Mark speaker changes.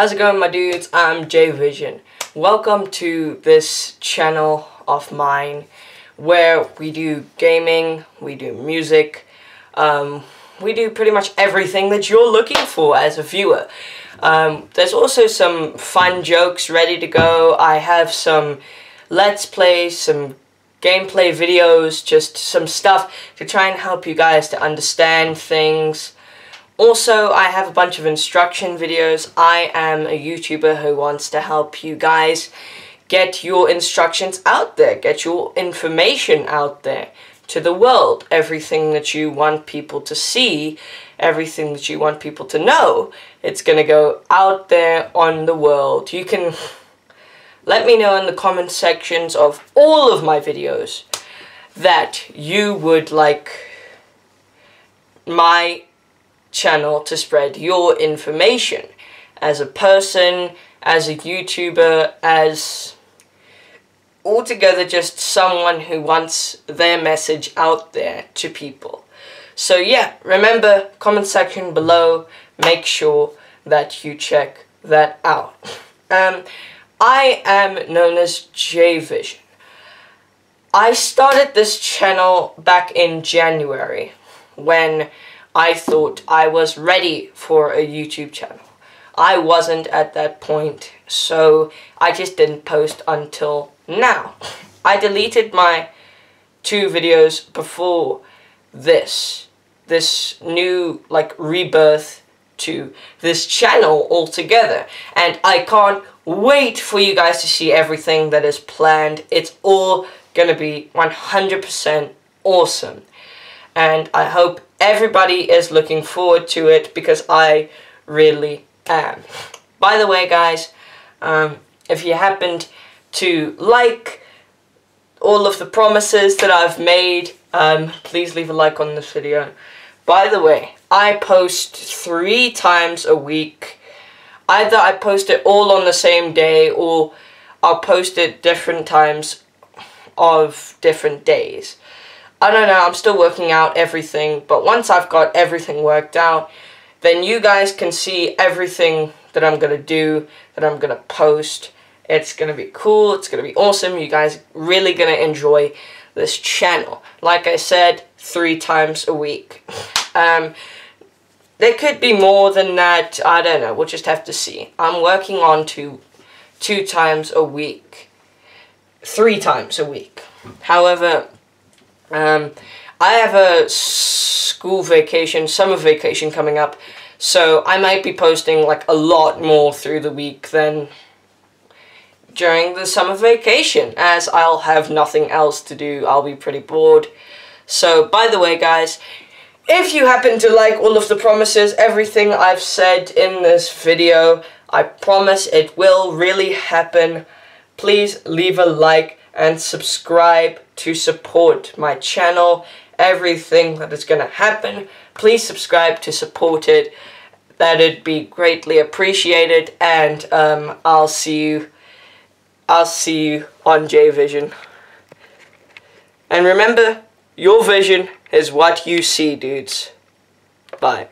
Speaker 1: How's it going my dudes? I'm Jayvision. Welcome to this channel of mine where we do gaming, we do music, um, we do pretty much everything that you're looking for as a viewer. Um, there's also some fun jokes ready to go. I have some let's plays, some gameplay videos, just some stuff to try and help you guys to understand things. Also, I have a bunch of instruction videos. I am a YouTuber who wants to help you guys get your instructions out there, get your information out there to the world. Everything that you want people to see, everything that you want people to know, it's going to go out there on the world. You can let me know in the comment sections of all of my videos that you would like my channel to spread your information as a person, as a YouTuber, as altogether just someone who wants their message out there to people. So yeah, remember, comment section below, make sure that you check that out. Um, I am known as Jayvision. I started this channel back in January when I thought I was ready for a YouTube channel. I wasn't at that point, so I just didn't post until now. I deleted my two videos before this, this new, like, rebirth to this channel altogether. And I can't wait for you guys to see everything that is planned. It's all gonna be 100% awesome. And I hope everybody is looking forward to it because I really am. By the way, guys, um, if you happened to like all of the promises that I've made, um, please leave a like on this video. By the way, I post three times a week. Either I post it all on the same day or I'll post it different times of different days. I don't know, I'm still working out everything, but once I've got everything worked out, then you guys can see everything that I'm going to do, that I'm going to post. It's going to be cool, it's going to be awesome, you guys really going to enjoy this channel. Like I said, three times a week. Um, there could be more than that, I don't know, we'll just have to see. I'm working on to two times a week. Three times a week. However, um, I have a school vacation, summer vacation coming up, so I might be posting like a lot more through the week than during the summer vacation, as I'll have nothing else to do. I'll be pretty bored. So, by the way, guys, if you happen to like all of the promises, everything I've said in this video, I promise it will really happen. Please leave a like and subscribe to support my channel, everything that is going to happen. Please subscribe to support it. That'd be greatly appreciated, and um, I'll see you. I'll see you on Jayvision. And remember, your vision is what you see, dudes. Bye.